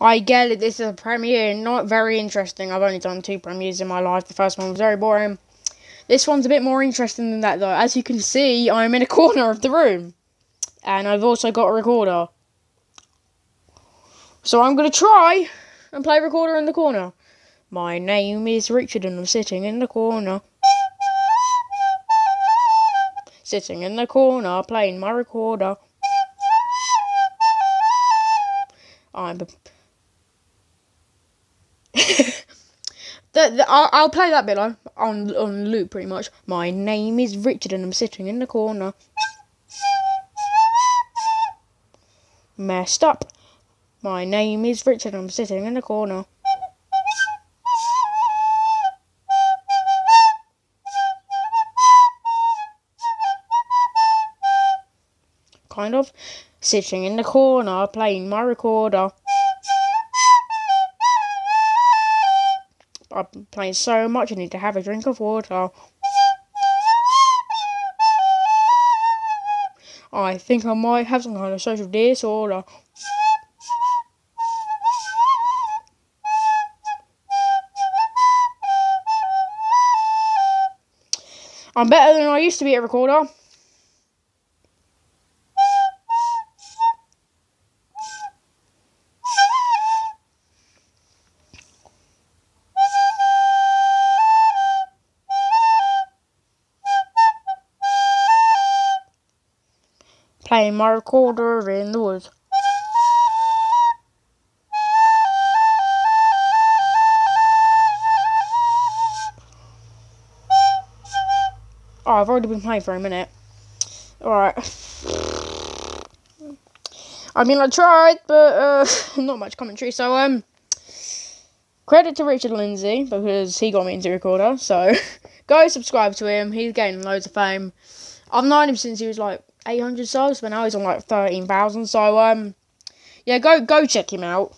I get it, this is a premiere, not very interesting. I've only done two premieres in my life. The first one was very boring. This one's a bit more interesting than that, though. As you can see, I'm in a corner of the room. And I've also got a recorder. So I'm going to try and play recorder in the corner. My name is Richard and I'm sitting in the corner. Sitting in the corner playing my recorder. I'm The, the, I'll, I'll, play that bit on, on on loop pretty much. My name is Richard and I'm sitting in the corner. Messed up. My name is Richard and I'm sitting in the corner. Kind of. Sitting in the corner playing my recorder. Been playing so much, I need to have a drink of water. I think I might have some kind of social disorder. I'm better than I used to be at recorder. Playing my recorder in the woods. Oh, I've already been playing for a minute. Alright. I mean, I tried, but uh, not much commentary. So, um, credit to Richard Lindsay because he got me into recorder. So, go subscribe to him. He's gaining loads of fame. I've known him since he was like 800 subs, but now he's on like 13,000. So, um, yeah, go go check him out.